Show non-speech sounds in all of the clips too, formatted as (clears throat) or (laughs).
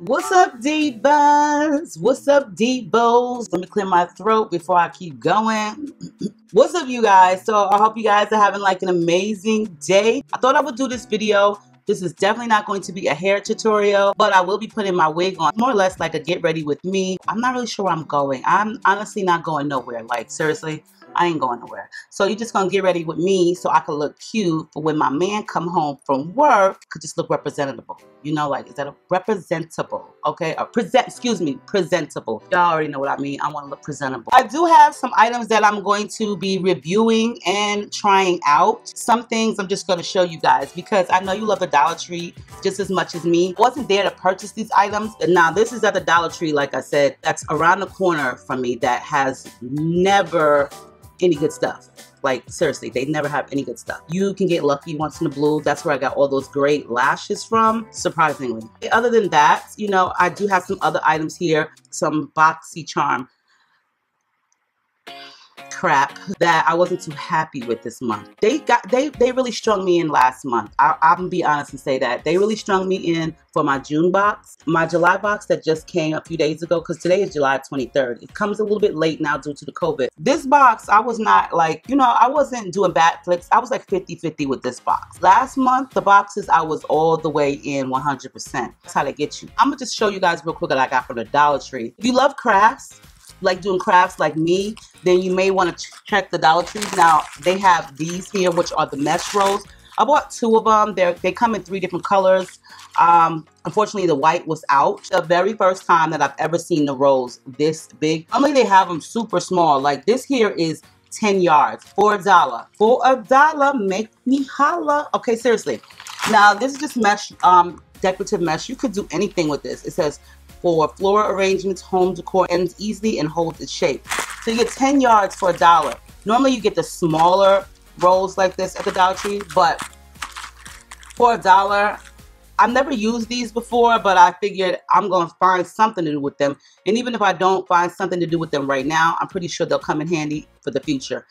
What's up, divas? What's up, divos? Let me clear my throat before I keep going. (clears throat) What's up, you guys? So I hope you guys are having like an amazing day. I thought I would do this video. This is definitely not going to be a hair tutorial, but I will be putting my wig on. More or less like a get ready with me. I'm not really sure where I'm going. I'm honestly not going nowhere. Like, seriously. I ain't going nowhere. So you're just gonna get ready with me so I can look cute for when my man come home from work could just look representable. You know, like is that a representable? Okay, or present excuse me, presentable. Y'all already know what I mean. I want to look presentable. I do have some items that I'm going to be reviewing and trying out. Some things I'm just gonna show you guys because I know you love the Dollar Tree just as much as me. I wasn't there to purchase these items. Now this is at the Dollar Tree, like I said, that's around the corner from me that has never any good stuff. Like seriously, they never have any good stuff. You can get lucky once in a blue. That's where I got all those great lashes from, surprisingly. Other than that, you know, I do have some other items here. Some BoxyCharm crap that I wasn't too happy with this month. They got they they really strung me in last month. I, I'm gonna be honest and say that they really strung me in for my June box, my July box that just came a few days ago because today is July 23rd. It comes a little bit late now due to the COVID. This box, I was not like you know I wasn't doing bad flicks. I was like 50-50 with this box. Last month the boxes I was all the way in 100%. That's how they get you. I'm gonna just show you guys real quick what I got from the Dollar Tree. If you love crafts like doing crafts like me, then you may want to check the Dollar Trees. Now, they have these here, which are the mesh rolls. I bought two of them. They're, they come in three different colors. Um, unfortunately, the white was out. The very first time that I've ever seen the rolls this big. Normally, they have them super small. Like this here is 10 yards for a dollar. For a dollar, make me holla. Okay, seriously. Now, this is just mesh, um, decorative mesh. You could do anything with this. It says for floral arrangements, home decor, ends easily and holds its shape. So you get 10 yards for a dollar. Normally you get the smaller rolls like this at the Dollar Tree, but for a dollar, I've never used these before, but I figured I'm going to find something to do with them. And even if I don't find something to do with them right now, I'm pretty sure they'll come in handy for the future.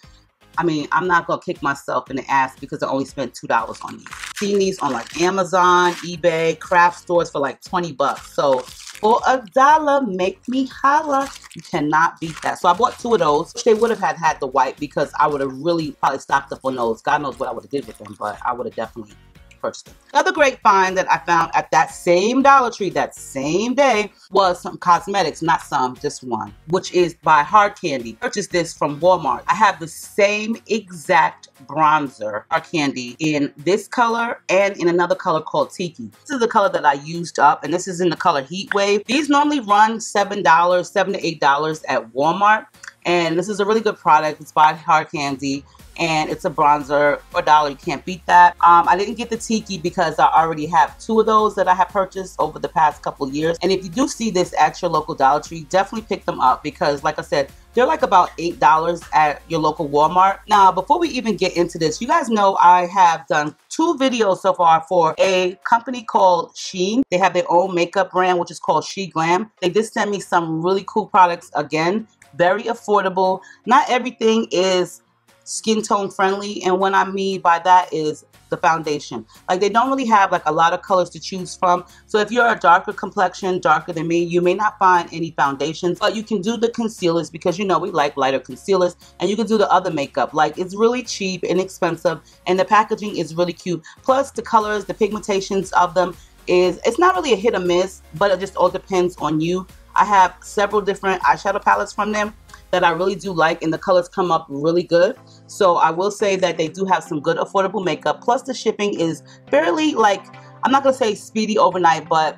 I mean, I'm not going to kick myself in the ass because I only spent $2 on these. Seen these on like Amazon, eBay, craft stores for like 20 bucks. So for a dollar. Make me holla. You cannot beat that. So I bought two of those. They would have had had the white because I would have really probably stocked up on those. God knows what I would have did with them, but I would have definitely purchased them. Another great find that I found at that same Dollar Tree that same day was some cosmetics, not some, just one, which is by Hard Candy. Purchased this from Walmart. I have the same exact bronzer, Hard Candy, in this color and in another color called Tiki. This is the color that I used up, and this is in the color Heat Wave. These normally run $7, 7 to $8 at Walmart. And this is a really good product. It's by Hard Candy and it's a bronzer for a dollar. You can't beat that. Um, I didn't get the Tiki because I already have two of those that I have purchased over the past couple years. And if you do see this at your local Dollar Tree, definitely pick them up because like I said, they're like about $8 at your local Walmart. Now, before we even get into this, you guys know I have done two videos so far for a company called Shein. They have their own makeup brand, which is called SheGlam. They did send me some really cool products again, very affordable. Not everything is skin tone friendly. And what I mean by that is the foundation. Like they don't really have like a lot of colors to choose from. So if you're a darker complexion, darker than me, you may not find any foundations, but you can do the concealers because you know we like lighter concealers and you can do the other makeup. Like it's really cheap, inexpensive, and the packaging is really cute. Plus the colors, the pigmentations of them is, it's not really a hit or miss, but it just all depends on you. I have several different eyeshadow palettes from them that I really do like and the colors come up really good. So I will say that they do have some good affordable makeup. Plus the shipping is fairly like, I'm not going to say speedy overnight, but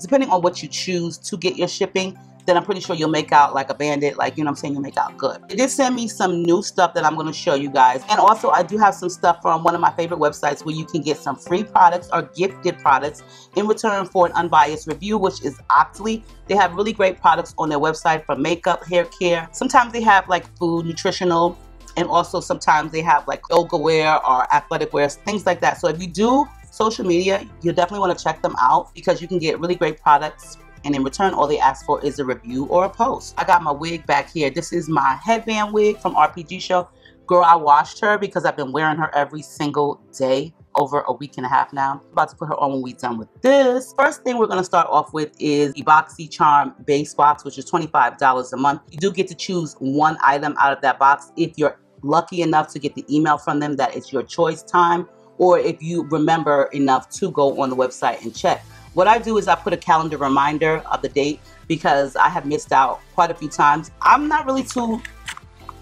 depending on what you choose to get your shipping, then I'm pretty sure you'll make out like a bandit. Like, you know I'm saying? You'll make out good. It did send me some new stuff that I'm going to show you guys. And also, I do have some stuff from one of my favorite websites where you can get some free products or gifted products in return for an unbiased review, which is Octoly. They have really great products on their website for makeup, hair care. Sometimes they have like food, nutritional, and also sometimes they have like yoga wear or athletic wear, things like that. So if you do social media, you definitely want to check them out because you can get really great products and in return all they ask for is a review or a post. I got my wig back here. This is my headband wig from RPG Show. Girl, I washed her because I've been wearing her every single day over a week and a half now. I'm about to put her on when we're done with this. First thing we're going to start off with is the BoxyCharm base box, which is $25 a month. You do get to choose one item out of that box if you're lucky enough to get the email from them that it's your choice time or if you remember enough to go on the website and check. What I do is I put a calendar reminder of the date because I have missed out quite a few times. I'm not really too,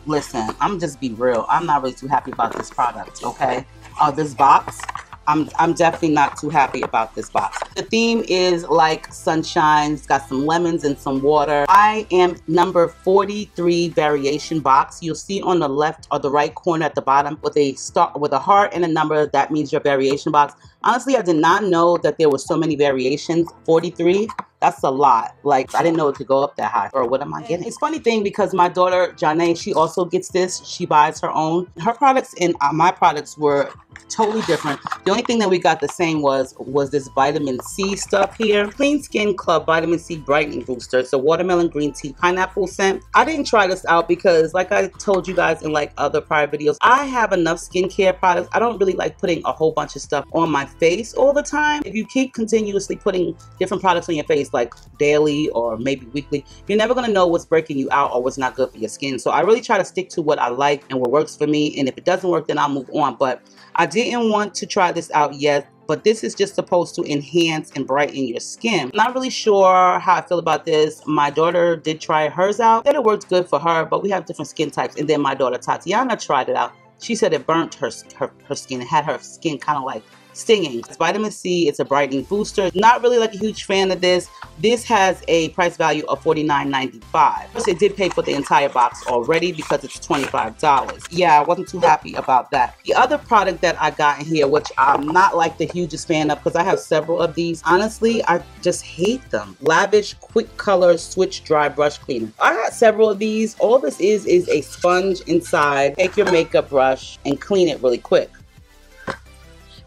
listen, I'm just be real. I'm not really too happy about this product, okay? Uh, this box, I'm, I'm definitely not too happy about this box. The theme is like sunshine. It's got some lemons and some water. I am number 43 variation box. You'll see on the left or the right corner at the bottom with a star with a heart and a number. That means your variation box. Honestly, I did not know that there were so many variations. 43 that's a lot. Like, I didn't know it could go up that high. Or what am I getting? It's funny thing because my daughter, Janae, she also gets this. She buys her own. Her products and uh, my products were totally different. The only thing that we got the same was was this vitamin C stuff here. Clean Skin Club Vitamin C Brightening Booster. It's a watermelon green tea pineapple scent. I didn't try this out because like I told you guys in like other prior videos, I have enough skincare products. I don't really like putting a whole bunch of stuff on my face all the time. If you keep continuously putting different products on your face like daily or maybe weekly, you're never going to know what's breaking you out or what's not good for your skin. So I really try to stick to what I like and what works for me. And if it doesn't work, then I'll move on. But I didn't want to try this out yet but this is just supposed to enhance and brighten your skin. Not really sure how I feel about this. My daughter did try hers out. Said it worked good for her, but we have different skin types. And then my daughter Tatiana tried it out. She said it burnt her, her, her skin. It had her skin kind of like stinging. It's vitamin C, it's a brightening booster. Not really like a huge fan of this. This has a price value of $49.95. It did pay for the entire box already because it's $25. Yeah, I wasn't too happy about that. The other product that I got in here, which I'm not like the hugest fan of because I have several of these. Honestly, I just hate them. Lavish Quick Color Switch Dry Brush Cleaner. I got several of these. All this is is a sponge inside. Take your makeup brush and clean it really quick.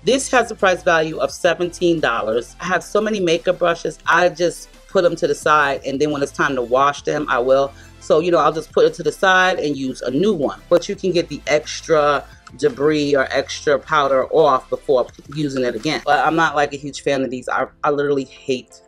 This has a price value of $17. I have so many makeup brushes. I just put them to the side and then when it's time to wash them, I will. So, you know, I'll just put it to the side and use a new one. But you can get the extra debris or extra powder off before using it again. But I'm not like a huge fan of these. I, I literally hate.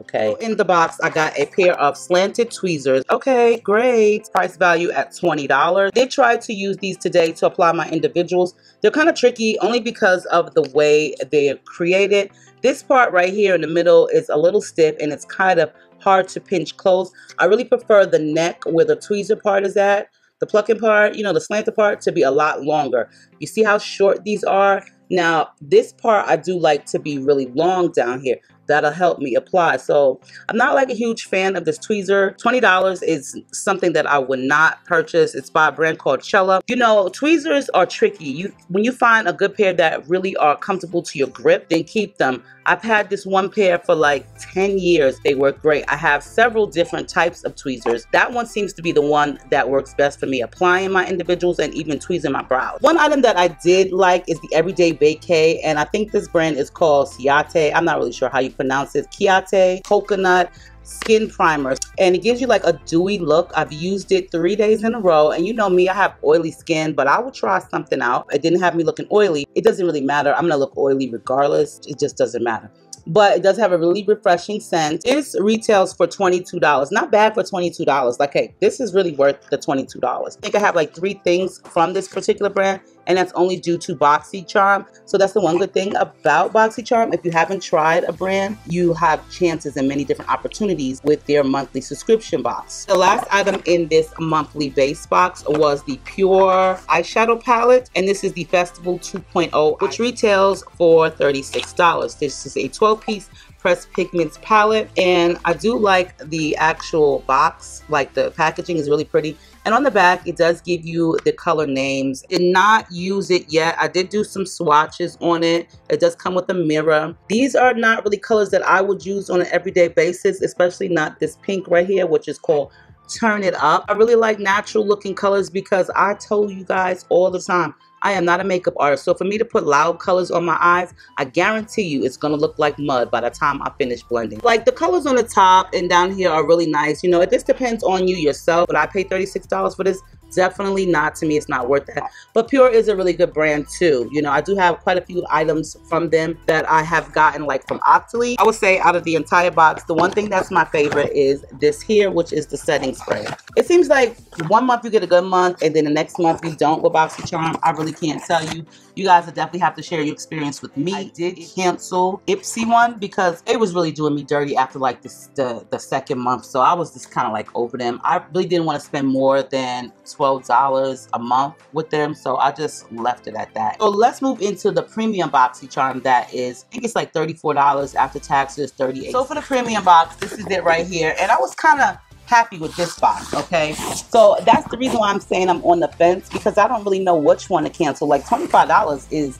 Okay. In the box, I got a pair of slanted tweezers. Okay, great. Price value at $20. Did try to use these today to apply my individuals. They're kind of tricky only because of the way they're created. This part right here in the middle is a little stiff and it's kind of hard to pinch close. I really prefer the neck where the tweezer part is at. The plucking part, you know, the slanted part to be a lot longer. You see how short these are? Now, this part I do like to be really long down here that'll help me apply. So I'm not like a huge fan of this tweezer. $20 is something that I would not purchase. It's by a brand called Cella. You know, tweezers are tricky. You When you find a good pair that really are comfortable to your grip, then keep them. I've had this one pair for like 10 years. They work great. I have several different types of tweezers. That one seems to be the one that works best for me, applying my individuals and even tweezing my brows. One item that I did like is the Everyday Vacay, and I think this brand is called Ciate. I'm not really sure how you pronounce it. Chiate Coconut skin primer and it gives you like a dewy look i've used it three days in a row and you know me i have oily skin but i will try something out it didn't have me looking oily it doesn't really matter i'm gonna look oily regardless it just doesn't matter but it does have a really refreshing scent. It retails for $22. Not bad for $22. Like, hey, this is really worth the $22. I think I have like three things from this particular brand and that's only due to BoxyCharm. So that's the one good thing about BoxyCharm. If you haven't tried a brand, you have chances and many different opportunities with their monthly subscription box. The last item in this monthly base box was the PÜR eyeshadow palette, and this is the Festival 2.0, which retails for $36. This is a 12-piece Pressed Pigments palette and I do like the actual box like the packaging is really pretty and on the back, it does give you the color names. Did not use it yet. I did do some swatches on it. It does come with a mirror. These are not really colors that I would use on an everyday basis, especially not this pink right here, which is called Turn It Up. I really like natural looking colors because I told you guys all the time, I am not a makeup artist. So for me to put loud colors on my eyes, I guarantee you it's going to look like mud by the time I finish blending. Like the colors on the top and down here are really nice. You know, it just depends on you yourself. But I paid $36 for this. Definitely not. To me it's not worth that. But PÜR is a really good brand too. You know i do have quite a few items from them that i have gotten like from octoly i would say out of the entire box the one thing that's my favorite is this here which is the setting spray. It seems like one month you get a good month and then the next month you don't with boxycharm i really can't tell you. You guys will definitely have to share your experience with me. I did cancel ipsy one because it was really doing me dirty after like this the the second month. So i was just kind of like over them. I really didn't want to spend more than $12 a month with them. So I just left it at that. So let's move into the premium BoxyCharm that is, I think it's like $34 after taxes, 38 So for the premium box, this is it right here. And I was kind of happy with this box, okay? So that's the reason why I'm saying I'm on the fence because I don't really know which one to cancel. Like $25 is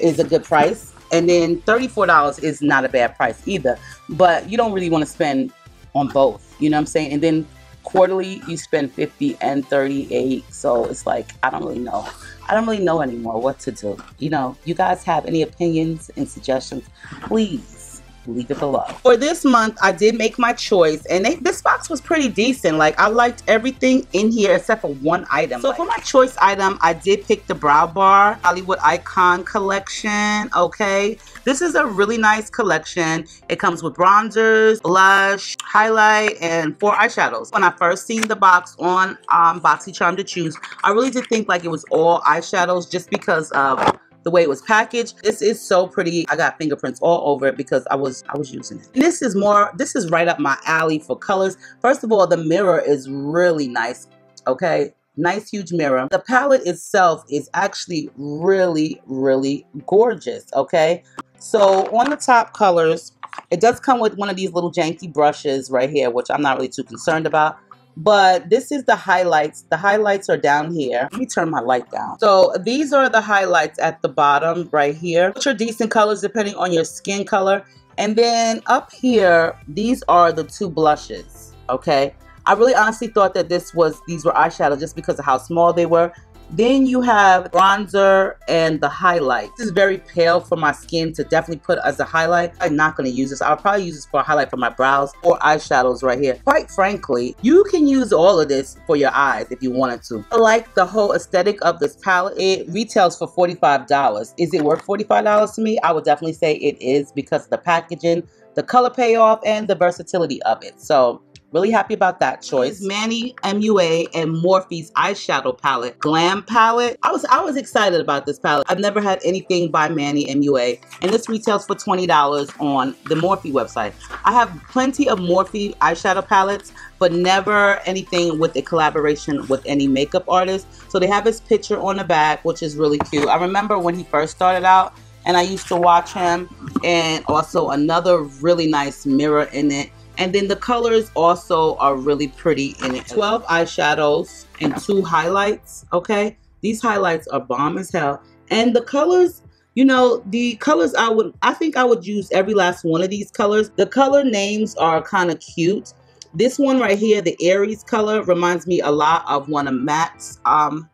is a good price. And then $34 is not a bad price either. But you don't really want to spend on both. You know what I'm saying? And then quarterly you spend 50 and 38 so it's like i don't really know. I don't really know anymore what to do. You know you guys have any opinions and suggestions? Please leave it below. For this month, I did make my choice, and they, this box was pretty decent. Like, I liked everything in here except for one item. So, for my choice item, I did pick the Brow Bar Hollywood Icon Collection, okay? This is a really nice collection. It comes with bronzers, blush, highlight, and four eyeshadows. When I first seen the box on um, BoxyCharm to choose, I really did think like it was all eyeshadows just because of the way it was packaged. This is so pretty. I got fingerprints all over it because I was I was using it. And this is more, this is right up my alley for colors. First of all, the mirror is really nice, okay? Nice huge mirror. The palette itself is actually really, really gorgeous, okay? So on the top colors, it does come with one of these little janky brushes right here, which I'm not really too concerned about but this is the highlights. The highlights are down here. Let me turn my light down. So these are the highlights at the bottom right here, which are decent colors depending on your skin color. And then up here, these are the two blushes, okay? I really honestly thought that this was these were eyeshadows just because of how small they were. Then you have bronzer and the highlight. This is very pale for my skin to definitely put as a highlight. I'm not going to use this. I'll probably use this for a highlight for my brows or eyeshadows right here. Quite frankly, you can use all of this for your eyes if you wanted to. I like the whole aesthetic of this palette. It retails for $45. Is it worth $45 to me? I would definitely say it is because of the packaging, the color payoff, and the versatility of it. So Really happy about that choice. Manny MUA and Morphe's eyeshadow palette, Glam palette. I was I was excited about this palette. I've never had anything by Manny MUA, and this retails for $20 on the Morphe website. I have plenty of Morphe eyeshadow palettes, but never anything with a collaboration with any makeup artist. So they have his picture on the back, which is really cute. I remember when he first started out, and I used to watch him, and also another really nice mirror in it and then the colors also are really pretty in it. 12 eyeshadows and two highlights, okay? These highlights are bomb as hell. And the colors, you know, the colors I would, I think I would use every last one of these colors. The color names are kind of cute. This one right here, the Aries color, reminds me a lot of one of MAC's um,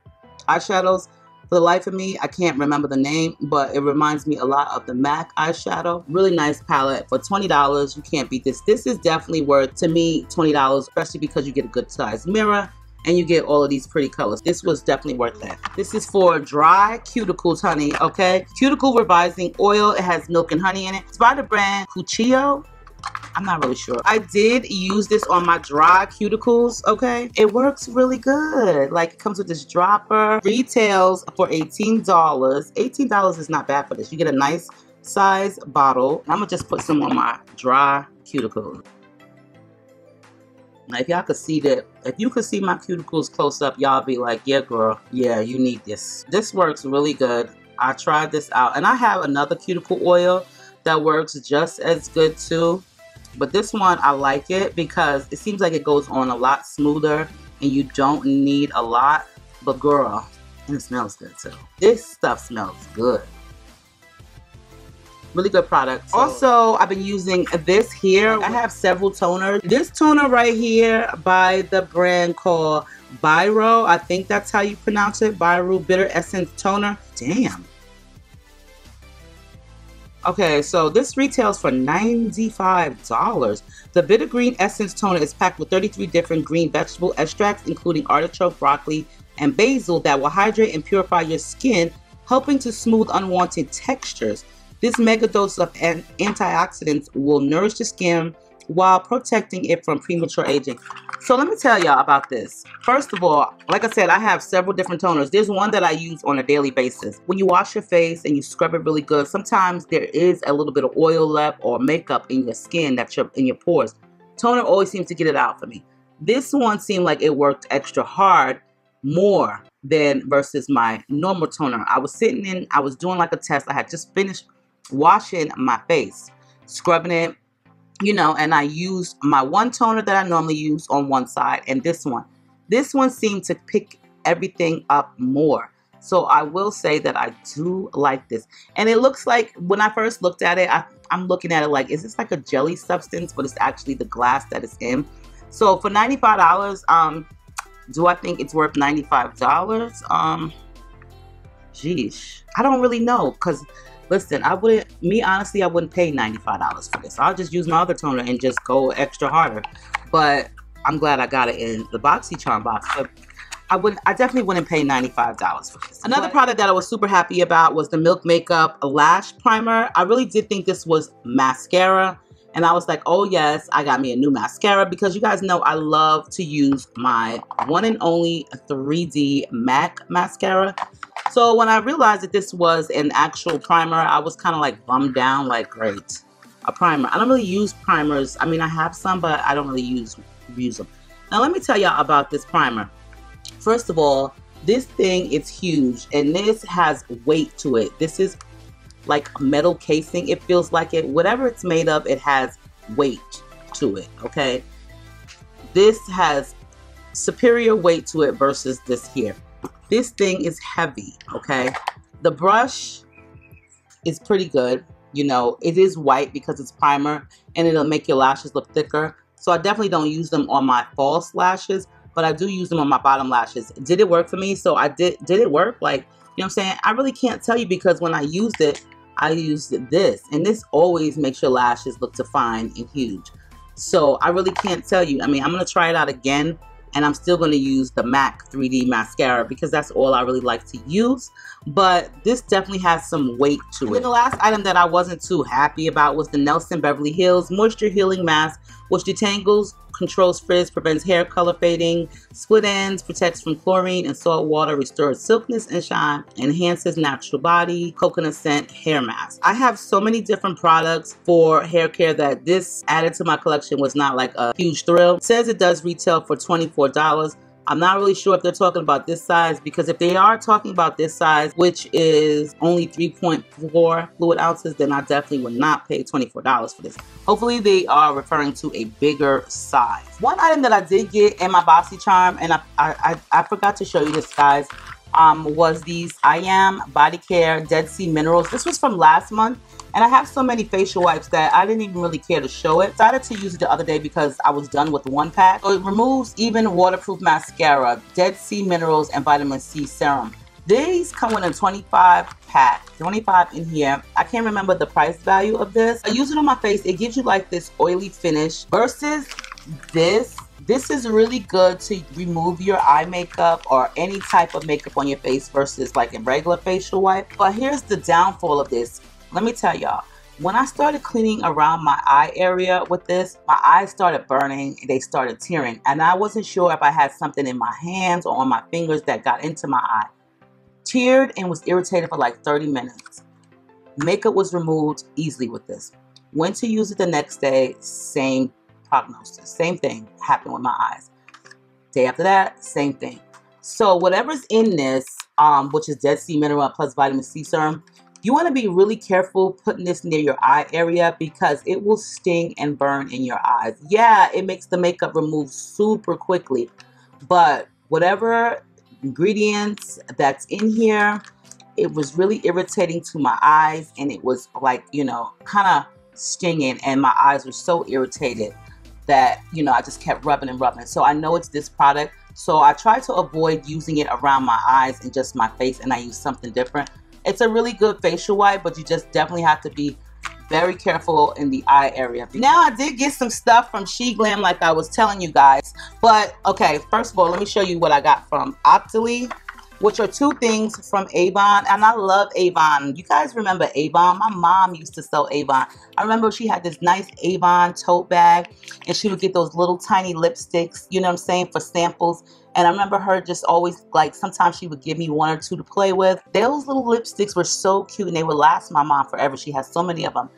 eyeshadows. For the life of me, I can't remember the name, but it reminds me a lot of the MAC eyeshadow. Really nice palette. For $20, you can't beat this. This is definitely worth, to me, $20, especially because you get a good sized mirror and you get all of these pretty colors. This was definitely worth that. This is for dry cuticles, honey, okay? Cuticle Revising Oil. It has milk and honey in it. It's by the brand Cuccio. I'm not really sure. I did use this on my dry cuticles, okay? It works really good. Like, it comes with this dropper. Retails for $18. $18 is not bad for this. You get a nice size bottle. I'm gonna just put some on my dry cuticles. Now, if y'all could see that, if you could see my cuticles close up, y'all be like, yeah, girl, yeah, you need this. This works really good. I tried this out, and I have another cuticle oil that works just as good too. But this one, I like it because it seems like it goes on a lot smoother and you don't need a lot. But girl, and it smells good too. This stuff smells good. Really good product. So. Also, I've been using this here. I have several toners. This toner right here by the brand called Byroe. I think that's how you pronounce it. Byroe Bitter Essence Toner. Damn. Okay, so this retails for $95. The Bitter Green Essence Toner is packed with 33 different green vegetable extracts, including artichoke, broccoli, and basil that will hydrate and purify your skin, helping to smooth unwanted textures. This mega dose of antioxidants will nourish the skin while protecting it from premature aging. So let me tell y'all about this. First of all, like I said, I have several different toners. There's one that I use on a daily basis. When you wash your face and you scrub it really good, sometimes there is a little bit of oil left or makeup in your skin that's in your pores. Toner always seems to get it out for me. This one seemed like it worked extra hard more than versus my normal toner. I was sitting in, I was doing like a test. I had just finished washing my face, scrubbing it, you know, and I used my one toner that I normally use on one side and this one. This one seemed to pick everything up more. So I will say that I do like this. And it looks like, when I first looked at it, I, am looking at it like, is this like a jelly substance? But it's actually the glass that it's in. So for $95, um, do I think it's worth $95? Um, geez, I don't really know because Listen, I wouldn't, me honestly, I wouldn't pay $95 for this. I'll just use my other toner and just go extra harder. But I'm glad I got it in the BoxyCharm box. But I wouldn't, I definitely wouldn't pay $95 for this. Another product that I was super happy about was the Milk Makeup Lash Primer. I really did think this was mascara. And I was like, oh yes, I got me a new mascara because you guys know I love to use my one and only 3D MAC mascara. So when I realized that this was an actual primer, I was kind of like bummed down, like, great, a primer. I don't really use primers. I mean, I have some, but I don't really use, use them. Now, let me tell y'all about this primer. First of all, this thing is huge, and this has weight to it. This is like metal casing. It feels like it. Whatever it's made of, it has weight to it, okay? This has superior weight to it versus this here. This thing is heavy, okay? The brush is pretty good. You know, it is white because it's primer and it'll make your lashes look thicker. So I definitely don't use them on my false lashes, but I do use them on my bottom lashes. Did it work for me? So I did, did it work? Like, you know what I'm saying? I really can't tell you because when I used it, I used this and this always makes your lashes look defined and huge. So I really can't tell you. I mean, I'm going to try it out again and I'm still going to use the MAC 3D mascara because that's all I really like to use. But this definitely has some weight to it. And the last item that I wasn't too happy about was the Nelson Beverly Hills Moisture Healing Mask, which detangles controls frizz, prevents hair color fading, split ends, protects from chlorine and salt water, restores silkiness and shine, enhances natural body, coconut scent hair mask. I have so many different products for hair care that this added to my collection was not like a huge thrill. It says it does retail for $24. I'm not really sure if they're talking about this size because if they are talking about this size, which is only 3.4 fluid ounces, then I definitely would not pay $24 for this. Hopefully they are referring to a bigger size. One item that I did get in my BoxyCharm, and I, I, I, I forgot to show you this, guys, um, was these I Am Body Care Dead Sea Minerals. This was from last month. And I have so many facial wipes that I didn't even really care to show it. Decided to use it the other day because I was done with one pack. So it removes even waterproof mascara, Dead Sea Minerals, and Vitamin C Serum. These come in a 25 pack, 25 in here. I can't remember the price value of this. I use it on my face. It gives you like this oily finish versus this this is really good to remove your eye makeup or any type of makeup on your face versus like a regular facial wipe. But here's the downfall of this. Let me tell y'all. When I started cleaning around my eye area with this, my eyes started burning, they started tearing, and I wasn't sure if I had something in my hands or on my fingers that got into my eye. Teared and was irritated for like 30 minutes. Makeup was removed easily with this. Went to use it the next day, same prognosis. Same thing happened with my eyes. Day after that, same thing. So whatever's in this, um, which is Dead Sea Mineral plus Vitamin C Serum, you want to be really careful putting this near your eye area because it will sting and burn in your eyes. Yeah, it makes the makeup remove super quickly, but whatever ingredients that's in here, it was really irritating to my eyes and it was like, you know, kind of stinging and my eyes were so irritated that, you know, I just kept rubbing and rubbing. So I know it's this product. So I try to avoid using it around my eyes and just my face and I use something different. It's a really good facial wipe, but you just definitely have to be very careful in the eye area. Now I did get some stuff from SheGlam like I was telling you guys. But okay, first of all, let me show you what I got from Octoly which are two things from Avon. And I love Avon. You guys remember Avon? My mom used to sell Avon. I remember she had this nice Avon tote bag and she would get those little tiny lipsticks, you know what I'm saying, for samples. And I remember her just always, like, sometimes she would give me one or two to play with. Those little lipsticks were so cute and they would last my mom forever. She has so many of them.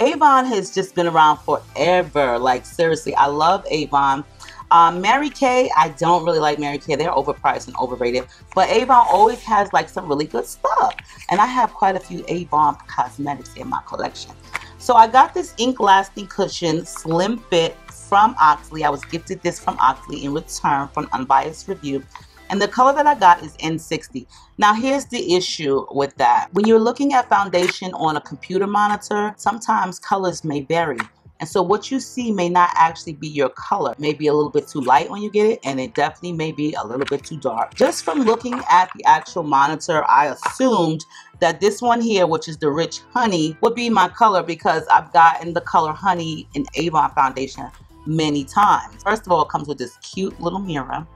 Avon has just been around forever. Like, seriously, I love Avon. Um, Mary Kay, I don't really like Mary Kay. They're overpriced and overrated. But Avon always has like some really good stuff. And I have quite a few Avon cosmetics in my collection. So I got this ink lasting cushion slim fit from Octoly. I was gifted this from Octoly in return from unbiased review. And the color that I got is N60. Now here's the issue with that. When you're looking at foundation on a computer monitor, sometimes colors may vary. And so what you see may not actually be your color. Maybe a little bit too light when you get it, and it definitely may be a little bit too dark. Just from looking at the actual monitor, I assumed that this one here, which is the Rich Honey, would be my color because I've gotten the color Honey in Avon foundation many times. First of all, it comes with this cute little mirror.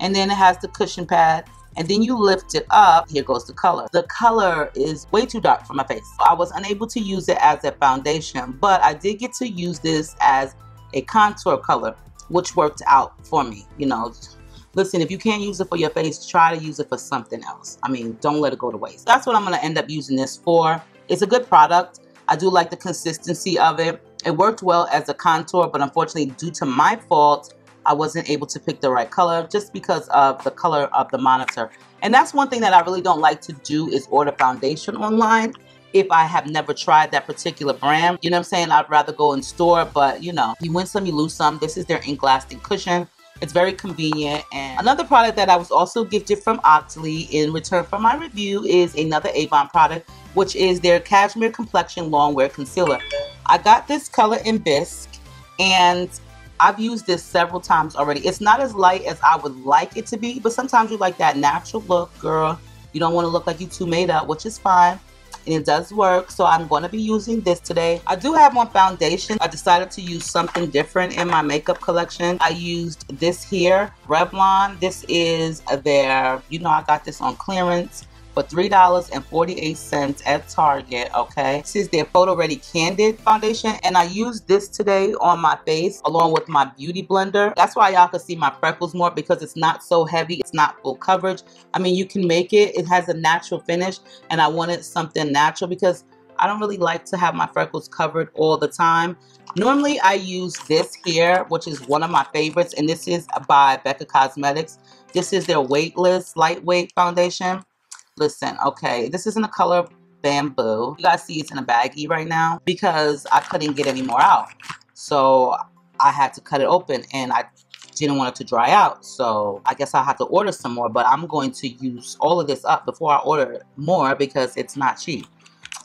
And then it has the cushion pad and then you lift it up, here goes the color. The color is way too dark for my face. I was unable to use it as a foundation, but I did get to use this as a contour color, which worked out for me. You know, listen, if you can't use it for your face, try to use it for something else. I mean, don't let it go to waste. That's what I'm going to end up using this for. It's a good product. I do like the consistency of it. It worked well as a contour, but unfortunately, due to my fault, I wasn't able to pick the right color just because of the color of the monitor. And that's one thing that I really don't like to do is order foundation online if I have never tried that particular brand. You know what I'm saying? I'd rather go in store, but you know, you win some, you lose some. This is their ink lasting cushion. It's very convenient. And another product that I was also gifted from Octoly in return for my review is another Avon product, which is their Cashmere Complexion Longwear Concealer. I got this color in Bisque and I've used this several times already. It's not as light as I would like it to be, but sometimes you like that natural look, girl. You don't want to look like you too made up, which is fine. And it does work, so I'm going to be using this today. I do have one foundation. I decided to use something different in my makeup collection. I used this here, Revlon. This is their, you know, I got this on clearance for $3.48 at Target, okay? This is their Photo Ready Candid Foundation, and I used this today on my face along with my Beauty Blender. That's why y'all can see my freckles more because it's not so heavy. It's not full coverage. I mean, you can make it. It has a natural finish, and I wanted something natural because I don't really like to have my freckles covered all the time. Normally, I use this here, which is one of my favorites, and this is by Becca Cosmetics. This is their weightless lightweight foundation. Listen, okay, this is in the color bamboo. You guys see it's in a baggie right now because I couldn't get any more out. So I had to cut it open and I didn't want it to dry out. So I guess I'll have to order some more, but I'm going to use all of this up before I order more because it's not cheap.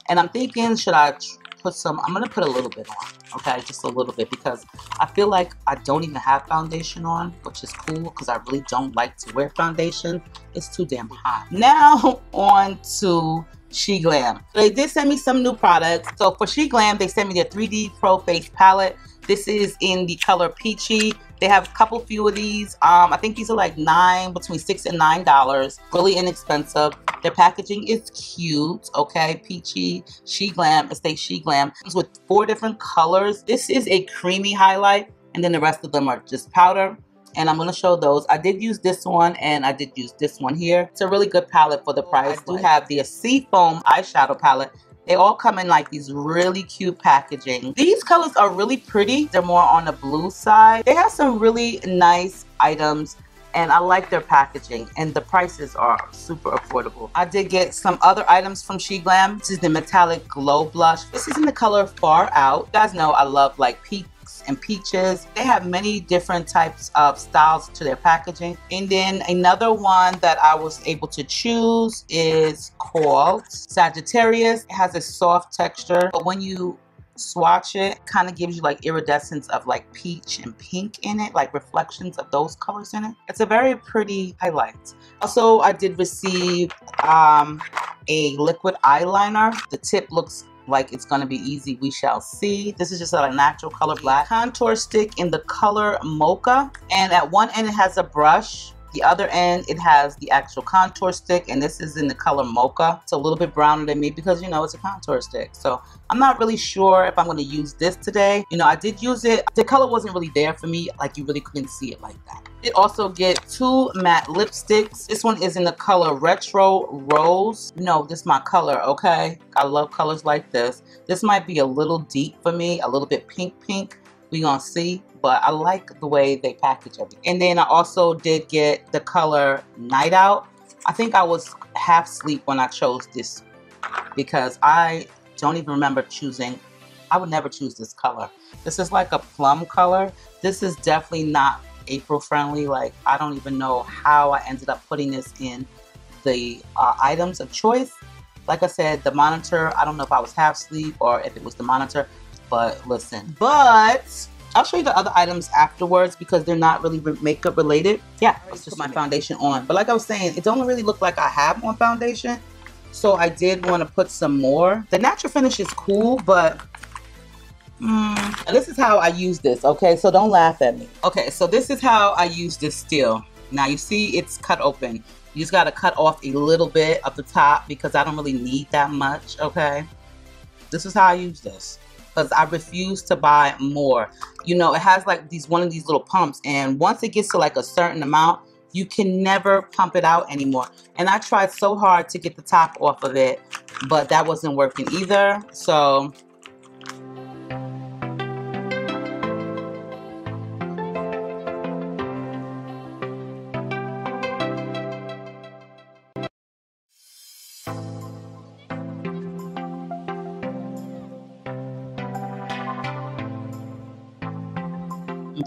And I'm thinking, should I put some, I'm going to put a little bit on, okay, just a little bit because I feel like I don't even have foundation on, which is cool because I really don't like to wear foundation. It's too damn hot. Now (laughs) on to SheGlam. They did send me some new products. So for SheGlam, they sent me their 3D Pro Face Palette. This is in the color Peachy. They have a couple few of these. Um, I think these are like nine, between six and nine dollars. Really inexpensive. Their packaging is cute, okay? Peachy, SheGlam, Estate SheGlam. It's with four different colors. This is a creamy highlight, and then the rest of them are just powder and I'm going to show those. I did use this one and I did use this one here. It's a really good palette for the price. We have the Seafoam eyeshadow palette they all come in like these really cute packaging. These colors are really pretty. They're more on the blue side. They have some really nice items and I like their packaging and the prices are super affordable. I did get some other items from SheGlam. This is the Metallic Glow Blush. This is in the color Far Out. You guys know I love like peach and peaches. They have many different types of styles to their packaging. And then another one that I was able to choose is called Sagittarius. It has a soft texture, but when you swatch it kind of gives you like iridescence of like peach and pink in it like reflections of those colors in it it's a very pretty highlight also i did receive um a liquid eyeliner the tip looks like it's gonna be easy. We shall see. This is just a natural color black. Contour stick in the color mocha. And at one end it has a brush the other end, it has the actual contour stick, and this is in the color Mocha. It's a little bit browner than me because, you know, it's a contour stick. So I'm not really sure if I'm going to use this today. You know, I did use it. The color wasn't really there for me. Like, you really couldn't see it like that. It also get two matte lipsticks. This one is in the color Retro Rose. No, this is my color, okay? I love colors like this. This might be a little deep for me, a little bit pink pink. We gonna see but I like the way they package everything. And then I also did get the color Night Out. I think I was half asleep when I chose this because I don't even remember choosing. I would never choose this color. This is like a plum color. This is definitely not April friendly. Like I don't even know how I ended up putting this in the uh, items of choice. Like I said, the monitor, I don't know if I was half asleep or if it was the monitor, but listen. But I'll show you the other items afterwards because they're not really makeup related. Yeah, let's just put my foundation on. But like I was saying, it don't really look like I have on foundation. So I did want to put some more. The natural finish is cool, but mm, this is how I use this, okay? So don't laugh at me. Okay, so this is how I use this still. Now you see it's cut open. You just got to cut off a little bit of the top because I don't really need that much, okay? This is how I use this because I refuse to buy more. You know, it has like these one of these little pumps and once it gets to like a certain amount, you can never pump it out anymore. And I tried so hard to get the top off of it, but that wasn't working either. So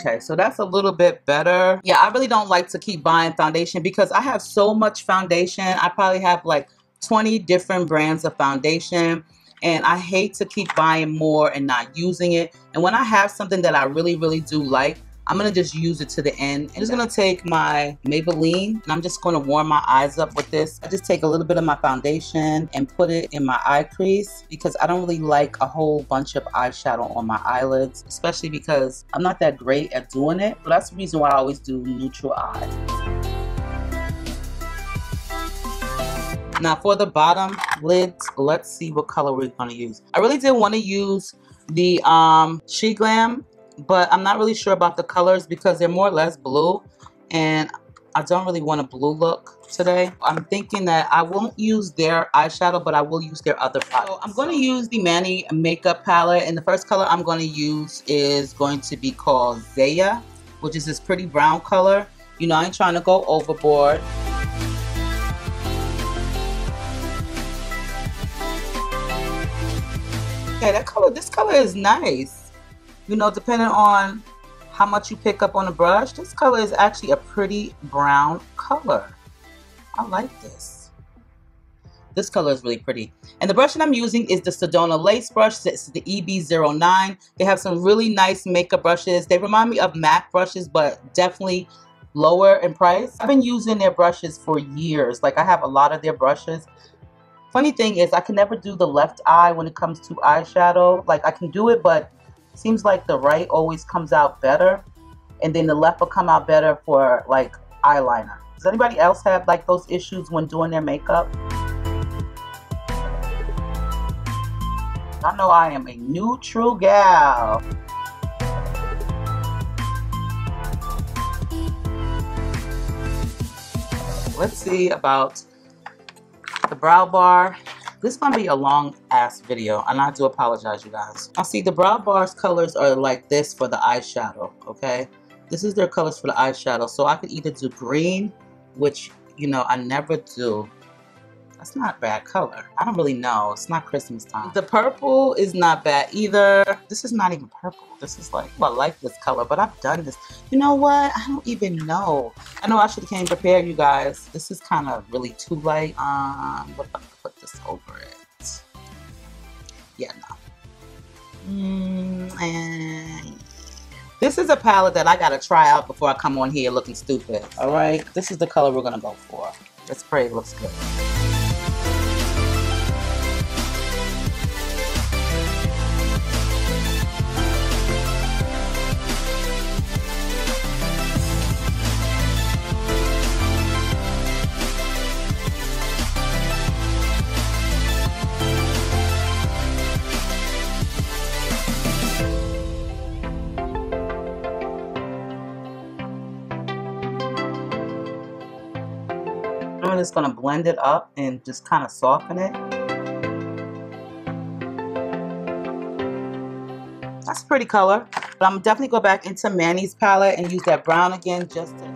Okay, so that's a little bit better. Yeah, I really don't like to keep buying foundation because I have so much foundation. I probably have like 20 different brands of foundation and I hate to keep buying more and not using it. And when I have something that I really, really do like, I'm going to just use it to the end. I'm just going to take my Maybelline and I'm just going to warm my eyes up with this. I just take a little bit of my foundation and put it in my eye crease because I don't really like a whole bunch of eyeshadow on my eyelids, especially because I'm not that great at doing it. So that's the reason why I always do neutral eye. Now for the bottom lids, let's see what color we're to use. I really did want to use the um, SheGlam but I'm not really sure about the colors because they're more or less blue and I don't really want a blue look today. I'm thinking that I won't use their eyeshadow, but I will use their other products. So I'm going to use the Manny makeup palette, and the first color I'm going to use is going to be called Zaya, which is this pretty brown color. You know, I ain't trying to go overboard. Okay, that color, this color is nice you know, depending on how much you pick up on the brush, this color is actually a pretty brown color. I like this. This color is really pretty. And the brush that I'm using is the Sedona Lace brush. It's the EB09. They have some really nice makeup brushes. They remind me of MAC brushes, but definitely lower in price. I've been using their brushes for years. Like I have a lot of their brushes. Funny thing is I can never do the left eye when it comes to eyeshadow. Like I can do it, but seems like the right always comes out better and then the left will come out better for like eyeliner. Does anybody else have like those issues when doing their makeup? I know I am a neutral gal. Let's see about the brow bar this is gonna be a long ass video, and I do apologize, you guys. I see the brow bars colors are like this for the eyeshadow, okay? This is their colors for the eyeshadow. So I could either do green, which, you know, I never do. That's not bad color. I don't really know. It's not Christmas time. The purple is not bad either. This is not even purple. This is like, well, I like this color, but I've done this. You know what? I don't even know. I know I should have came prepared, you guys. This is kind of really too light. Um, what if I put this over it. Yeah, no. Mm, and this is a palette that I gotta try out before I come on here looking stupid. All right, this is the color we're gonna go for. Let's pray it looks good. Just going to blend it up and just kind of soften it. That's a pretty color. But I'm definitely go back into Manny's palette and use that brown again just to...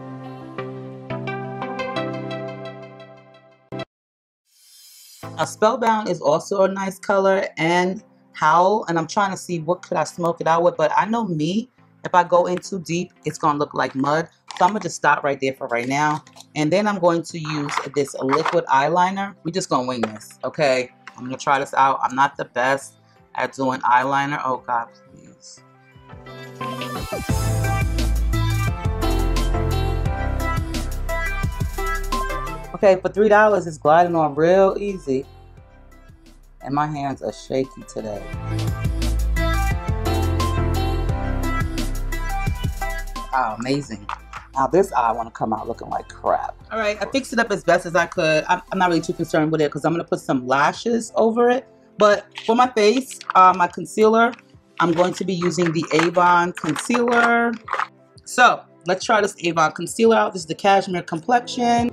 Now, Spellbound is also a nice color and Howl. And I'm trying to see what could I smoke it out with. But I know me, if I go in too deep, it's going to look like mud. So I'm going to just stop right there for right now. And then I'm going to use this liquid eyeliner. We're just going to wing this, okay? I'm going to try this out. I'm not the best at doing eyeliner. Oh, God, please. Okay, for $3, it's gliding on real easy. And my hands are shaky today. Oh, amazing. Now this eye want to come out looking like crap. All right, I fixed it up as best as I could. I'm, I'm not really too concerned with it because I'm going to put some lashes over it. But for my face, uh, my concealer, I'm going to be using the Avon concealer. So let's try this Avon concealer out. This is the Cashmere Complexion.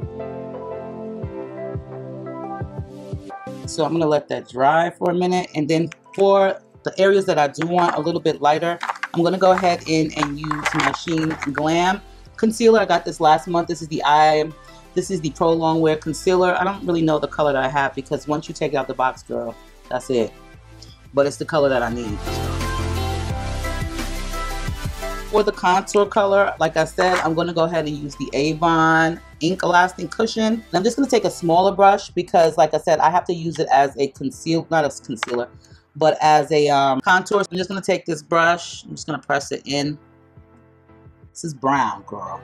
So I'm going to let that dry for a minute. And then for the areas that I do want a little bit lighter, I'm going to go ahead in and use my Shein Glam concealer. I got this last month. This is the eye. This is the Pro Longwear concealer. I don't really know the color that I have because once you take out the box, girl, that's it. But it's the color that I need. For the contour color, like I said, I'm going to go ahead and use the Avon Ink Lasting Cushion. I'm just going to take a smaller brush because, like I said, I have to use it as a conceal, not a concealer, but as a um, contour. So I'm just going to take this brush. I'm just going to press it in. This is brown, girl.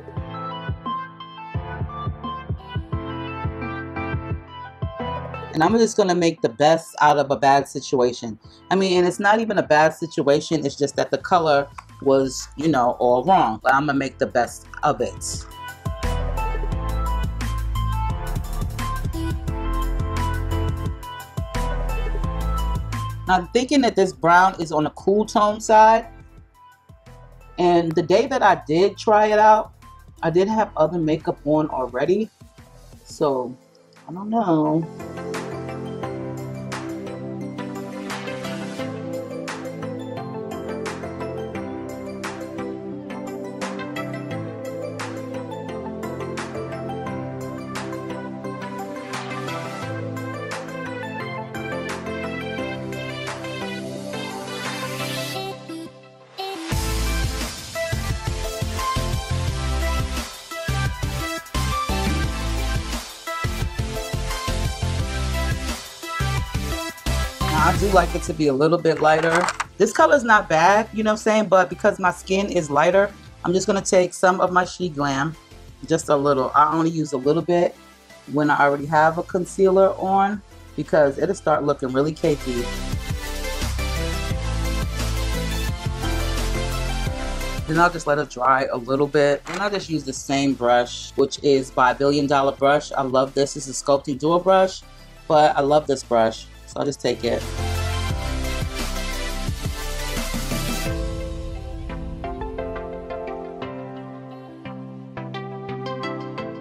and I'm just to make the best out of a bad situation. I mean, and it's not even a bad situation, it's just that the color was, you know, all wrong. But I'm to make the best of it. Now, thinking that this brown is on the cool tone side. And the day that I did try it out, I did have other makeup on already. So, I don't know. Like it to be a little bit lighter. This color is not bad, you know what I'm saying? But because my skin is lighter, I'm just going to take some of my SheGlam, just a little. I only use a little bit when I already have a concealer on because it'll start looking really cakey. Then I'll just let it dry a little bit. And I'll just use the same brush, which is by Billion Dollar Brush. I love this. This is a Sculpting Dual brush, but I love this brush. So I'll just take it.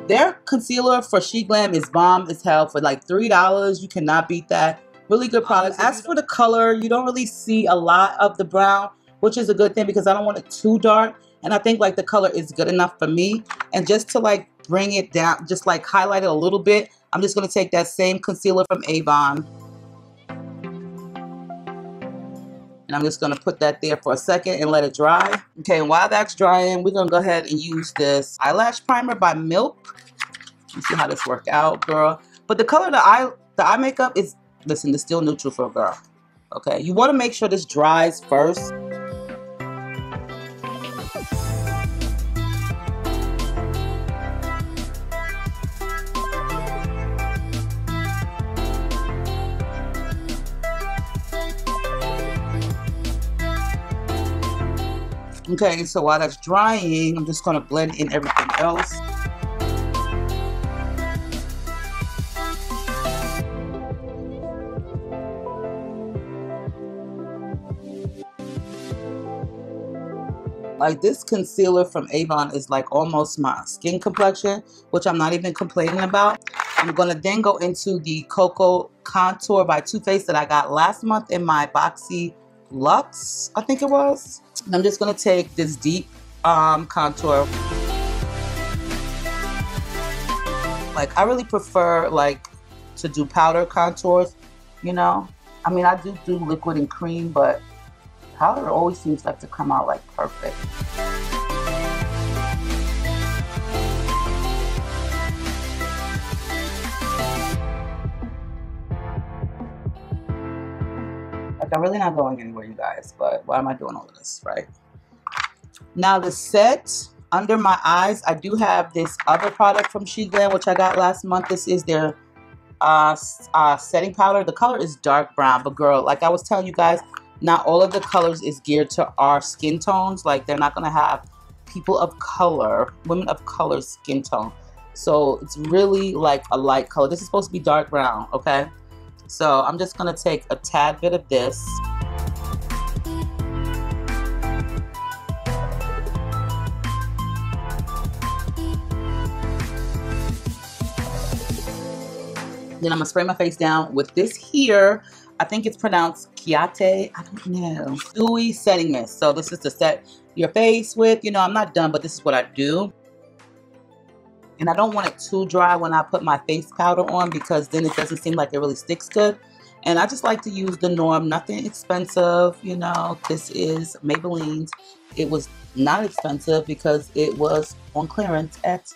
Their concealer for SheGlam is bomb as hell for like $3. You cannot beat that. Really good product. As for the color, you don't really see a lot of the brown, which is a good thing because I don't want it too dark. And I think like the color is good enough for me. And just to like bring it down, just like highlight it a little bit, I'm just going to take that same concealer from Avon And I'm just going to put that there for a second and let it dry. Okay, and while that's drying, we're going to go ahead and use this eyelash primer by Milk. You see how this worked out, girl. But the color of the eye, the eye makeup is, listen, it's still neutral for a girl. Okay, you want to make sure this dries first. Okay, so while that's drying, I'm just to blend in everything else. Like this concealer from Avon is like almost my skin complexion, which I'm not even complaining about. I'm going to then go into the Cocoa Contour by Too Faced that I got last month in my Boxy Luxe, I think it was. And I'm just to take this deep um, contour. Like, I really prefer, like, to do powder contours, you know? I mean, I do do liquid and cream, but powder always seems like to come out, like, perfect. I'm really not going anywhere, you guys, but why am I doing all of this, right? Now, the set under my eyes, I do have this other product from SheGlam, which I got last month. This is their uh, uh, setting powder. The color is dark brown, but girl, like I was telling you guys, not all of the colors is geared to our skin tones. Like, they're not going to have people of color, women of color skin tone. So, it's really like a light color. This is supposed to be dark brown, okay? So I'm just going to take a tad bit of this. Then I'm going to spray my face down with this here. I think it's pronounced Kiate. I don't know. Dewy setting mist. So this is to set your face with. You know, I'm not done, but this is what I do. And I don't want it too dry when I put my face powder on because then it doesn't seem like it really sticks good. And I just like to use the Norm, nothing expensive, you know. This is Maybelline's. It was not expensive because it was on clearance at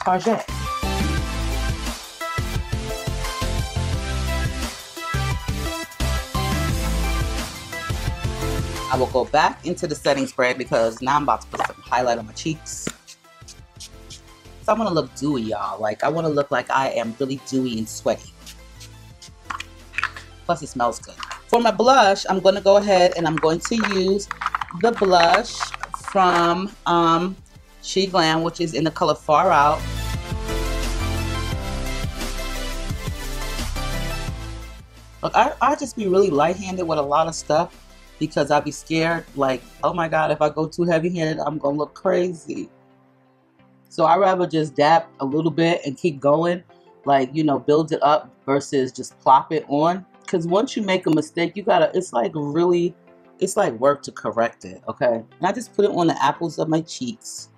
Target. I will go back into the setting spray because now I'm about to put some highlight on my cheeks. I want to look dewy, y'all. Like, I want to look like I am really dewy and sweaty. Plus, it smells good. For my blush, I'm going to go ahead and I'm going to use the blush from um, SheGlam, which is in the color Far Out. Look, I, I just be really light-handed with a lot of stuff because I'll be scared, like, oh my God, if I go too heavy-handed, I'm going to look crazy. So I rather just dab a little bit and keep going, like, you know, build it up versus just plop it on. Because once you make a mistake, you gotta, it's like really, it's like work to correct it, okay? And I just put it on the apples of my cheeks.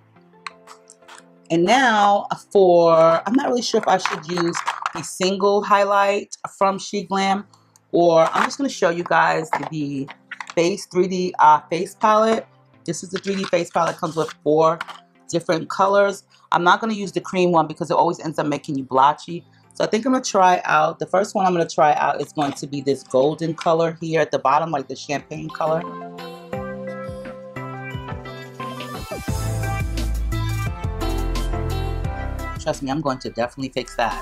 And now for, I'm not really sure if I should use the single highlight from SheGlam or I'm just going to show you guys the face 3D uh, face palette. This is the 3D face palette. Comes with four different colors. I'm not going to use the cream one because it always ends up making you blotchy. So I think I'm going to try out, the first one I'm going to try out is going to be this golden color here at the bottom, like the champagne color. Trust me, I'm going to definitely fix that.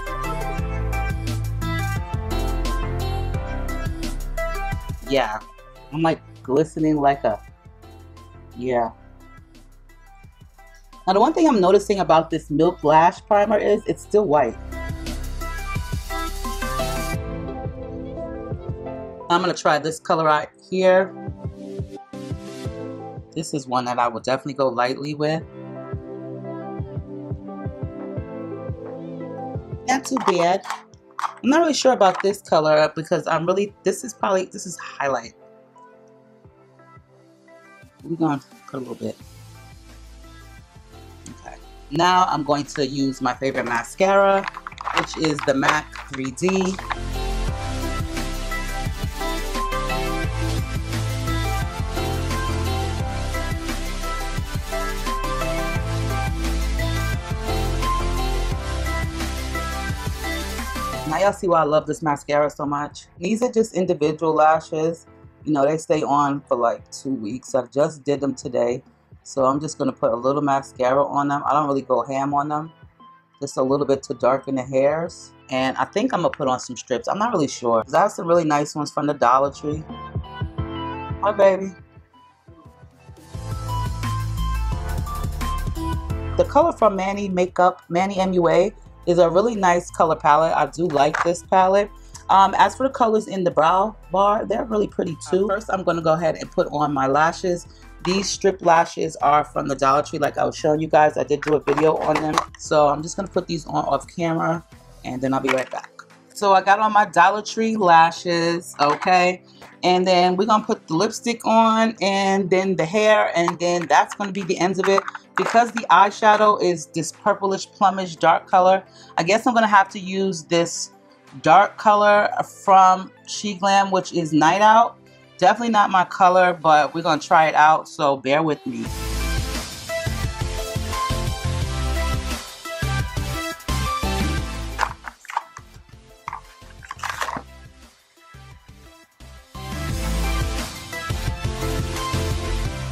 Yeah, I'm like glistening like a, yeah. Now the one thing I'm noticing about this Milk Lash Primer is it's still white. I'm going to try this color right here. This is one that I will definitely go lightly with. Not too bad. I'm not really sure about this color because I'm really, this is probably, this is highlight. We're going to put a little bit. Now I'm going to use my favorite mascara, which is the MAC 3D. Now y'all see why I love this mascara so much. These are just individual lashes. You know, they stay on for like two weeks. I just did them today. So I'm just going to put a little mascara on them. I don't really go ham on them. Just a little bit to darken the hairs. And I think I'm going to put on some strips. I'm not really sure. I have some really nice ones from the Dollar Tree. Hi, baby. The color from Manny Makeup, Manny MUA, is a really nice color palette. I do like this palette. Um, as for the colors in the brow bar, they're really pretty too. First, I'm going to go ahead and put on my lashes. These strip lashes are from the Dollar Tree like I was showing you guys. I did do a video on them. So I'm just going to put these on off camera. and then I'll be right back. So I got on my Dollar Tree lashes, okay? And then we're going to put the lipstick on and then the hair and then that's going to be the ends of it. Because the eyeshadow is this purplish plumish dark color, I guess I'm going to have to use this dark color from SheGlam, which is Night Out. Definitely not my color, but we're going to try it out, so bear with me.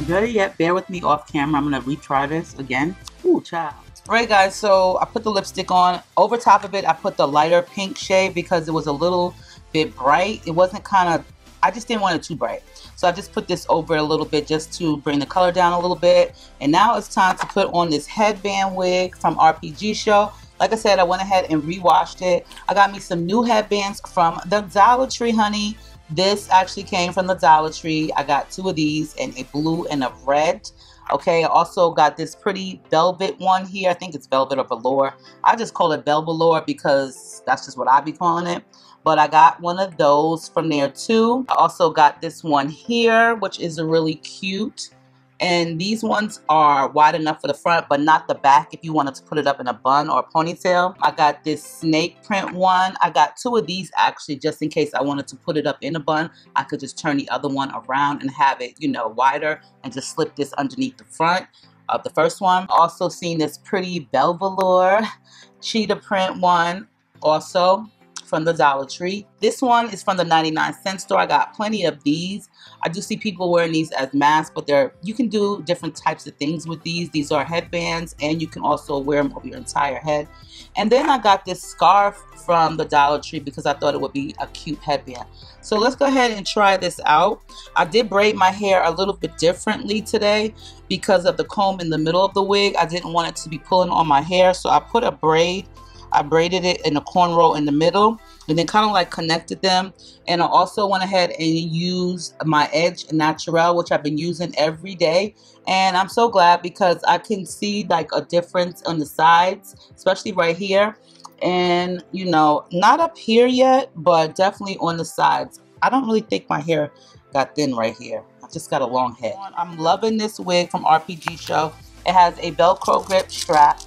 Better yet, bear with me off camera. I'm going to retry this again. Ooh, child. Alright guys, so I put the lipstick on. Over top of it, I put the lighter pink shade because it was a little bit bright. It wasn't kind of, I just didn't want it too bright. So I just put this over a little bit just to bring the color down a little bit. And now it's time to put on this headband wig from RPG Show. Like I said, I went ahead and rewashed it. I got me some new headbands from the Dollar Tree, honey. This actually came from the Dollar Tree. I got two of these and a blue and a red. Okay, I also got this pretty velvet one here. I think it's velvet or velour. I just call it velvet velour because that's just what I be calling it. But I got one of those from there too. I also got this one here, which is really cute. And these ones are wide enough for the front but not the back if you wanted to put it up in a bun or a ponytail. I got this snake print one. I got two of these actually just in case I wanted to put it up in a bun. I could just turn the other one around and have it you know wider and just slip this underneath the front of the first one. Also seen this pretty Belvelour (laughs) cheetah print one also from the Dollar Tree. This one is from the 99 cent store. I got plenty of these. I do see people wearing these as masks, but they're you can do different types of things with these. These are headbands and you can also wear them over your entire head. And then I got this scarf from the Dollar Tree because I thought it would be a cute headband. So let's go ahead and try this out. I did braid my hair a little bit differently today because of the comb in the middle of the wig. I didn't want it to be pulling on my hair, so I put a braid I braided it in a cornrow in the middle and then kind of like connected them. And I also went ahead and used my Edge Naturel, which I've been using every day. And I'm so glad because I can see like a difference on the sides, especially right here. And, you know, not up here yet, but definitely on the sides. I don't really think my hair got thin right here. I just got a long head. I'm loving this wig from RPG Show. It has a Velcro grip strap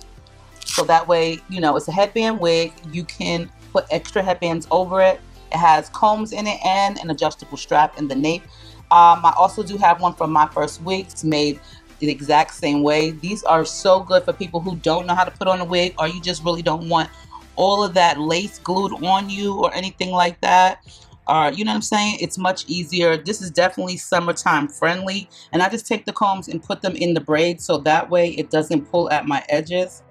so that way, you know, it's a headband wig. You can put extra headbands over it. It has combs in it and an adjustable strap in the nape. Um, I also do have one from my first wig. It's made the exact same way. These are so good for people who don't know how to put on a wig or you just really don't want all of that lace glued on you or anything like that. Or, you know what I'm saying? It's much easier. This is definitely summertime friendly. And I just take the combs and put them in the braid so that way it doesn't pull at my edges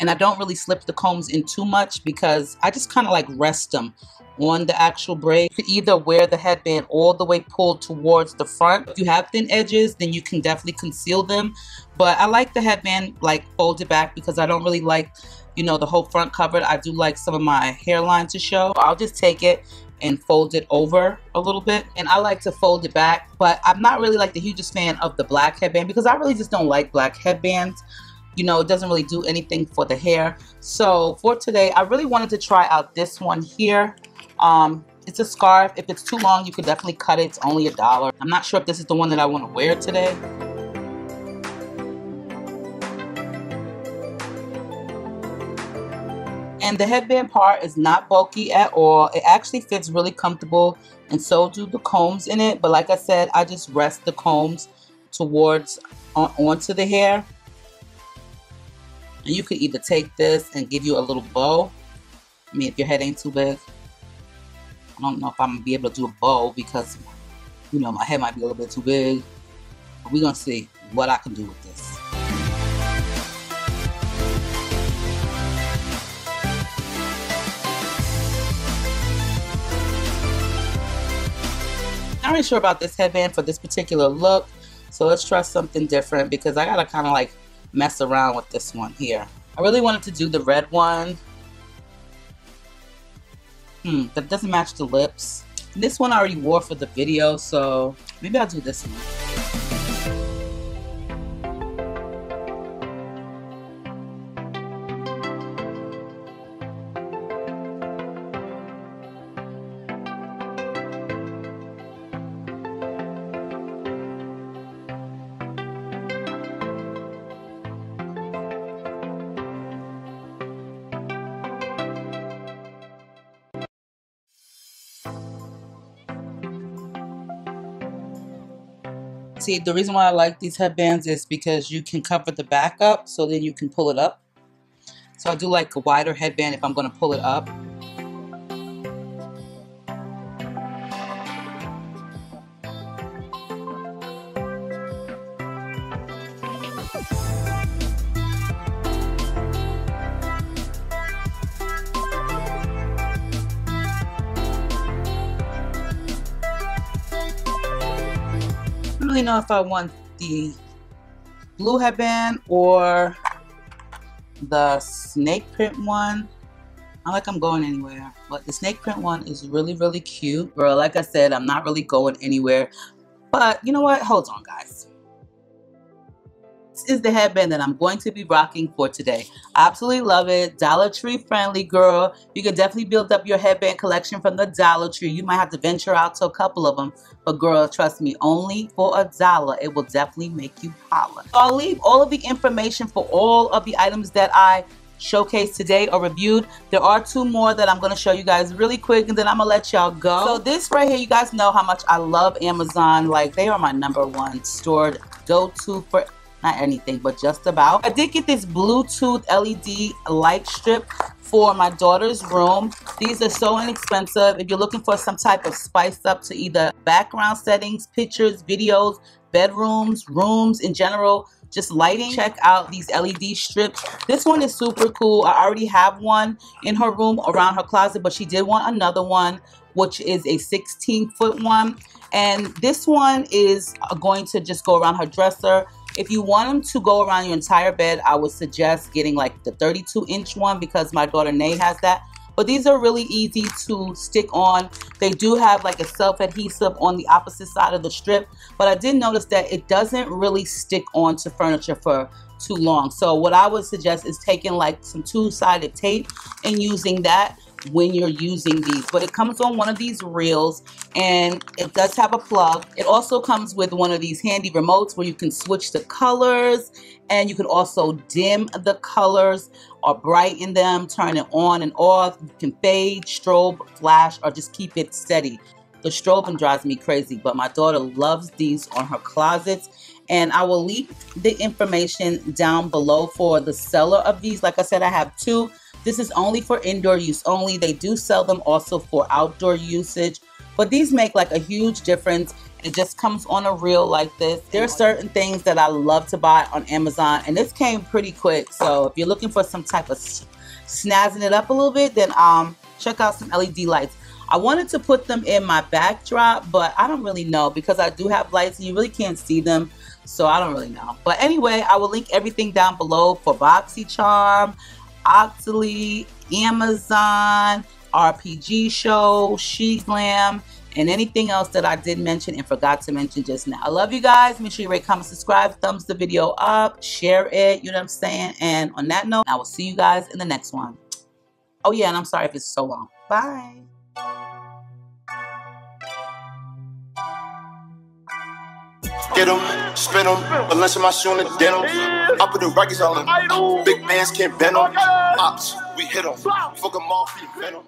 and I don't really slip the combs in too much because I just kind of like rest them on the actual braid. You could either wear the headband all the way pulled towards the front. If you have thin edges, then you can definitely conceal them. But I like the headband like folded back because I don't really like, you know, the whole front covered. I do like some of my hairline to show. I'll just take it and fold it over a little bit and I like to fold it back but I'm not really like the hugest fan of the black headband because I really just don't like black headbands you know, it doesn't really do anything for the hair. So for today, I really wanted to try out this one here. Um, it's a scarf. If it's too long, you could definitely cut it. It's only a dollar. I'm not sure if this is the one that I want to wear today. And the headband part is not bulky at all. It actually fits really comfortable and so do the combs in it. But like I said, I just rest the combs towards on, onto the hair you could either take this and give you a little bow. I mean, if your head ain't too big. I don't know if I'm going to be able to do a bow because, you know, my head might be a little bit too big. But we're going to see what I can do with this. Not really sure about this headband for this particular look. So let's try something different because I got to kind of like mess around with this one here. I really wanted to do the red one. Hmm, that doesn't match the lips. This one I already wore for the video, so maybe I'll do this one. See, the reason why I like these headbands is because you can cover the back up so then you can pull it up. So I do like a wider headband if I'm going to pull it up. Know if I want the blue headband or the snake print one. Not like I'm going anywhere, but the snake print one is really, really cute. Girl, like I said, I'm not really going anywhere. But you know what? Hold on, guys. This is the headband that I'm going to be rocking for today. Absolutely love it. Dollar Tree friendly, girl. You can definitely build up your headband collection from the Dollar Tree. You might have to venture out to a couple of them. But girl, trust me, only for a dollar, it will definitely make you holler. So I'll leave all of the information for all of the items that I showcased today or reviewed. There are two more that I'm going to show you guys really quick and then I'm going to let y'all go. So this right here, you guys know how much I love Amazon. Like they are my number one stored go-to for not anything, but just about. I did get this Bluetooth LED light strip for my daughter's room. These are so inexpensive. If you're looking for some type of spice up to either background settings, pictures, videos, bedrooms, rooms in general, just lighting, check out these LED strips. This one is super cool. I already have one in her room around her closet, but she did want another one, which is a 16 foot one. And this one is going to just go around her dresser. If you want them to go around your entire bed, I would suggest getting like the 32 inch one because my daughter Nay has that. But these are really easy to stick on. They do have like a self-adhesive on the opposite side of the strip. But I did notice that it doesn't really stick onto furniture for too long. So what I would suggest is taking like some two-sided tape and using that when you're using these. But it comes on one of these reels and it does have a plug. It also comes with one of these handy remotes where you can switch the colors and you can also dim the colors or brighten them, turn it on and off. You can fade, strobe, flash, or just keep it steady. The strobing drives me crazy, but my daughter loves these on her closets and I will leave the information down below for the seller of these. Like I said, I have two. This is only for indoor use only. They do sell them also for outdoor usage, but these make like a huge difference. It just comes on a reel like this. There are certain things that I love to buy on Amazon, and this came pretty quick. So if you're looking for some type of snazzing it up a little bit, then um, check out some LED lights. I wanted to put them in my backdrop, but I don't really know because I do have lights and you really can't see them. So I don't really know. But anyway, I will link everything down below for BoxyCharm. Octoly, Amazon, RPG Show, SheGlam, and anything else that I did mention and forgot to mention just now. I love you guys. Make sure you rate, comment, subscribe, thumbs the video up, share it, you know what I'm saying? And on that note, I will see you guys in the next one. Oh yeah, and I'm sorry if it's so long. Bye. Get them, spin them, but my shoe on the denim. I put the rackets all in. Big bands can't bend them. Ops, we hit them. Fuck them off, we venom.